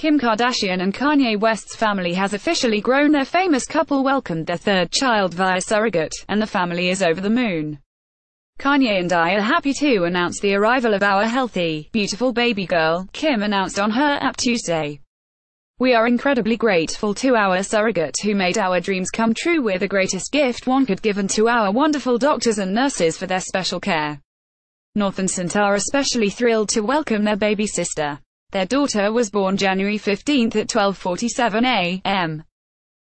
Kim Kardashian and Kanye West's family has officially grown. Their famous couple welcomed their third child via surrogate, and the family is over the moon. Kanye and I are happy to announce the arrival of our healthy, beautiful baby girl, Kim announced on her app Tuesday. We are incredibly grateful to our surrogate who made our dreams come true. We're the greatest gift one could give and to our wonderful doctors and nurses for their special care. North and Saint are especially thrilled to welcome their baby sister. Their daughter was born January 15 at 12.47 a.m.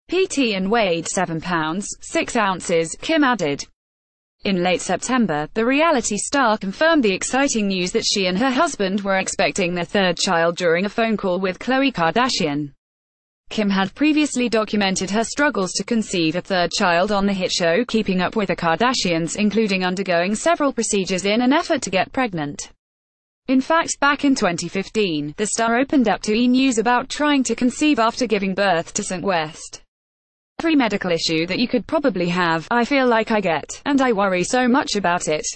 PT and weighed 7 pounds, 6 ounces, Kim added. In late September, the reality star confirmed the exciting news that she and her husband were expecting their third child during a phone call with Khloe Kardashian. Kim had previously documented her struggles to conceive a third child on the hit show Keeping Up with the Kardashians, including undergoing several procedures in an effort to get pregnant. In fact, back in 2015, the star opened up to E! News about trying to conceive after giving birth to Saint West. Every medical issue that you could probably have, I feel like I get, and I worry so much about it.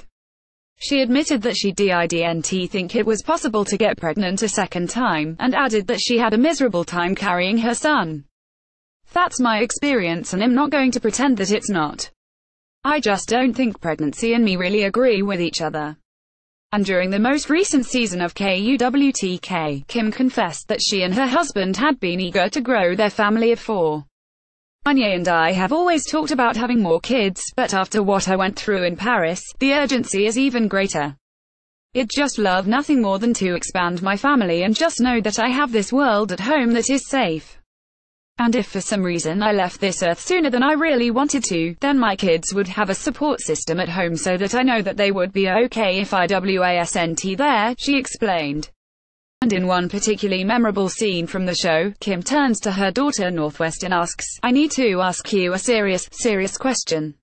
She admitted that she didn't think it was possible to get pregnant a second time, and added that she had a miserable time carrying her son. That's my experience and I'm not going to pretend that it's not. I just don't think pregnancy and me really agree with each other. And during the most recent season of KUWTK, Kim confessed that she and her husband had been eager to grow their family of four. Kanye and I have always talked about having more kids, but after what I went through in Paris, the urgency is even greater. I'd just love nothing more than to expand my family and just know that I have this world at home that is safe. And if for some reason I left this earth sooner than I really wanted to, then my kids would have a support system at home so that I know that they would be okay if I wasn't there, she explained. And in one particularly memorable scene from the show, Kim turns to her daughter North West and asks, I need to ask you a serious, serious question.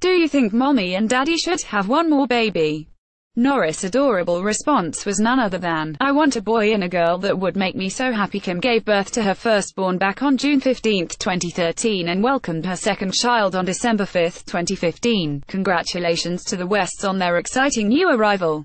Do you think mommy and daddy should have one more baby? North's adorable response was none other than, I want a boy and a girl that would make me so happy. Kim gave birth to her firstborn back on June 15, 2013 and welcomed her second child on December 5, 2015. Congratulations to the Wests on their exciting new arrival.